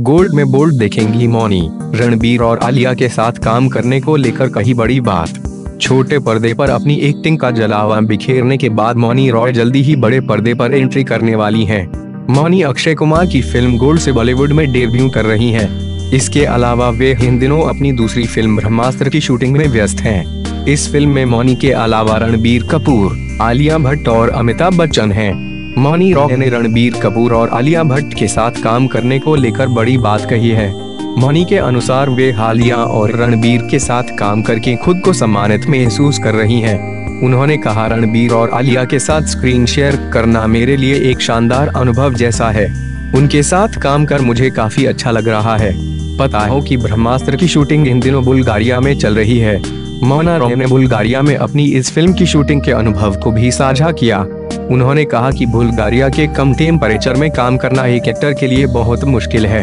Gold में bold देखेंगी मौनी, रणबीर और आलिया के साथ काम करने को लेकर कही बड़ी बात छोटे पर्दे पर अपनी एक्टिंग का जलावा बिखेरने के बाद मौनी रॉय जल्दी ही बड़े पर्दे पर एंट्री करने वाली हैं। मौनी अक्षय कुमार की फ़िल्म गोल्ड से बॉलीवुड में डेब्यू कर रही हैं। इसके अलावा वे इन दिनों अपनी दूसरी फ़िल्म ब्रह्मास्त्र की शूटिंग में व्यस्त हैं। इस फ़िल्म में मौनी के अलावा रणबीर कपूर, आलिया भट्ट और अमिताभ बच्चन हैं। मौनी रॉय ने रणबीर कपूर और आलिया भट्ट के साथ काम करने को लेकर बड़ी बात कही है। मौनी के अनुसार वे हालिया और रणबीर के साथ काम करके खुद को सम्मानित महसूस कर रही हैं। उन्होंने कहा, रणबीर और आलिया के साथ स्क्रीन शेयर करना मेरे लिए एक शानदार अनुभव जैसा है। उनके साथ काम कर मुझे काफ़ी अच्छा लग रहा है। पता हो कि ब्रह्मास्त्र की शूटिंग इन दिनों बुल्गारिया में चल रही है। मोना रॉय ने बुल्गारिया में अपनी इस फ़िल्म की शूटिंग के अनुभव को भी साझा किया। उन्होंने कहा कि बुल्गारिया के कम टेम्परेचर में काम करना एक एक्टर के लिए बहुत मुश्किल है।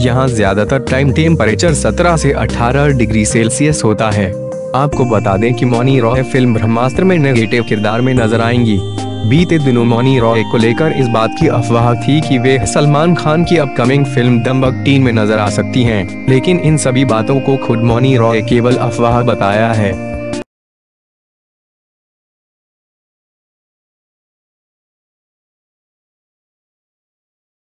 यहाँ ज़्यादातर टाइम टेम्परेचर 17 से 18 डिग्री सेल्सियस होता है। आपको बता दें कि मौनी रॉय फ़िल्म ब्रह्मास्त्र में नेगेटिव किरदार में नज़र आएँगी। बीते दिनों मौनी रॉय को लेकर इस बात की अफवाह थी कि वे सलमान खान की अपकमिंग फ़िल्म दमबक टीन में नज़र आ सकती हैं, लेकिन इन सभी बातों को खुद मौनी रॉय केवल अफवाह बताया है।